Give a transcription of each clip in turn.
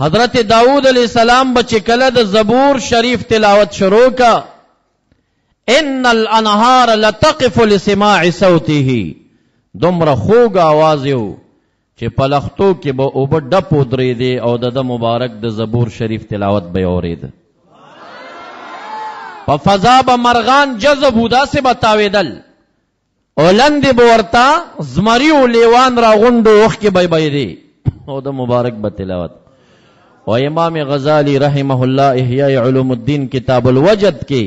حضرت داود علیہ السلام بچ کله د زبور شریف تلاوت شروع کا ان الانهار لتقف لسماع صوته دومره خوږ आवाज یو چې پلختو کې به او به ډپو درې دی او د د مبارک د زبور شریف تلاوت به اورید په فضا به مرغان جذب ودا سه بتاویدل او لاندې به ورته زمری او لیوان را غونډو اوخ کې بای بای دی او د مبارک به تلاوت او امام غزالی رحمه الله احیاء علوم الدین کتاب الوجد کې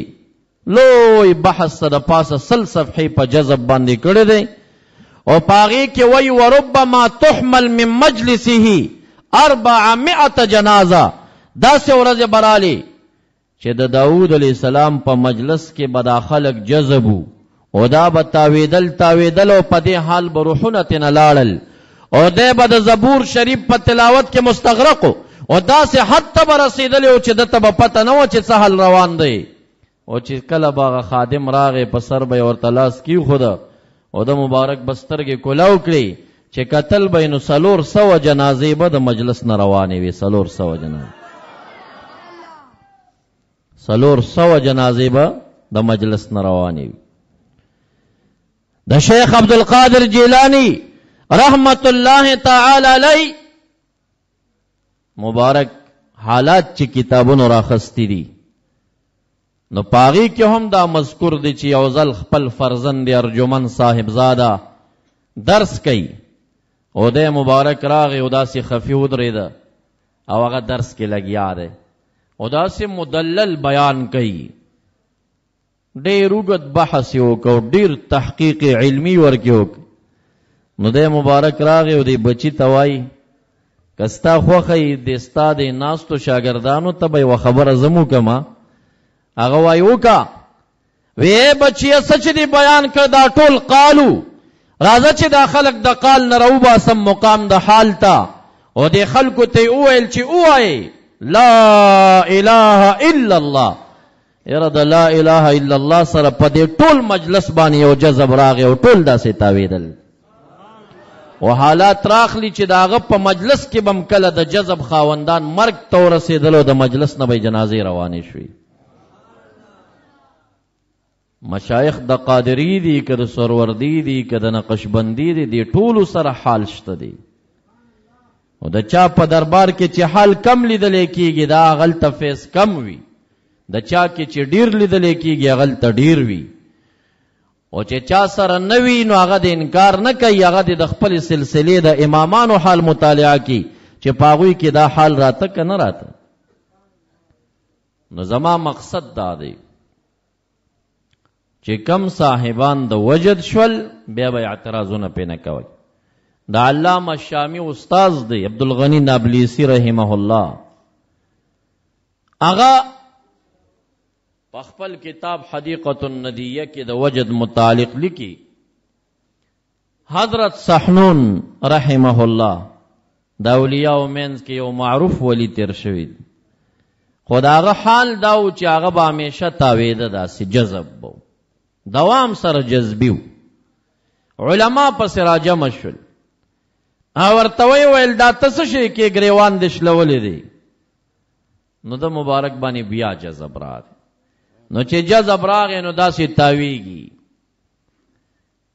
لوی بحث سره پاسه سل صفحې په جذب باندې کړی دی او پاغي کې وای وربما تحمل من مجلسه 400 جنازه دا سه ورځ برالی چې د داود علیه السلام په مجلس کې به دا خلک جذب وو او دا به تاوېدل تاوېدل او په دې حال به روحونه ترېنه لاړل او دی به د زبور شریف په تلاوت کې مستغرق و او داسې حد ته به رسېدلی و چې ده ته به پته نه وه چې څه حل روان دی او چې کله به هغه خادم راغی په سر به یې ورته لاس کېښوده او د مبارک به سترګې کولاو کړې چې کتل به یې نو څلور سوه جنازې به د مجلس نه روانې وې څلور سوه جنازې څلور سوه جنازې به د مجلس نه روانې وي د شیخ عبدالقادر جیلانی رحمت الله تعالی علی مبارک حالات چې کتابونو راخستی دي نو په هغې کې هم دا مذکور دي چې یو ځل خپل فرزند ارجمند صاحبزاده درس کوي او دی مبارک راغی او داسې خفي ودرېده او هغه درس کې لګیا دی او داسې مدلل بیان کوي ډېر اوږد بحث یې وکړ ډېر تحقیق علمي ورکې وکړ نو دی مبارک راغی او دی بچي ته وایي که ستا خوښه یې د ستا د ناستو شاګردانو ته به یوه خبره زه هم وکړم هغه وایي وکړه وې بچیه څه چې دې بیان کړ دا ټول قالو راځه چې دا خلک د قال نه راوباسم مقام د حال ته او د خلکو ته یې وویل چې ووایې لا اله الا الله یره د لا اله الا الله سره په دې ټول مجلس باندې یو جذب راغی او ټول داسې تاویدل او حالات راخلی چې داغه په مجلس کې بم کله د جذب خاوندان مرګ ته ورسېدل او د مجلس نه به جنازې روانې شوې مشایخ د قادری دي که د سروردی دي که د نقشبندی دي د ټولو سره حال شته دي او د چا په دربار کې چې حال کم لیدل کیږي دا غلطه فیس کم وي د چا کې چې ډیر لیدل کیږي غلطه ډیر وي او چې چا سره نوی نو هغه د انکار نه کوي هغه د خپل سلسله د امامانو حال مطالعه کی چې پاغوي کې دا حال راته کنه راته نو زما مقصد دا دی چې کم صاحبان د وجد شول بیا به اعتراضونه پې نه کوي د علامه شامی استاد دی عبدالغنی نابلیسی رحمه الله هغه په خپل کتاب حدیقه الندیه کې د وجد متعلق لیکي حضرت سحنون رحمه الله د اولیاو منځ کې یو معروف ولی تیر شوی دی خو د هغه حال دا و چې هغه به همیشه تاویده داسې جذب بو دوام سره جذبي و علما پسې راجمع شول او ورته وی ویل دا ته څه شی کې ګریوان دې شلولې دی نو د مبارک باندې بیا جذب راغی نو چې جذب راغی نو داسې تاویږي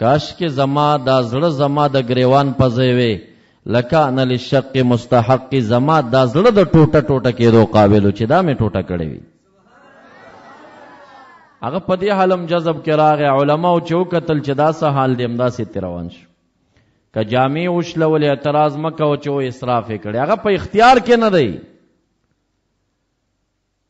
کاشکې زما دا زړه زما د ګرېوان په ځای وی، لکه انا للشق مستحق زما دا زړه د ټوټه ټوټه کېدو قابل و چې دا مې ټوټه کړی وی. هغه په دې حالم جذب کې راغی علما او چې وکتل چې دا څه حال دی همداسې ترې روان شو که جامې وشلولې اعتراض مه کوه چې و اسراف یې کړی هغه په اختیار کې نه دی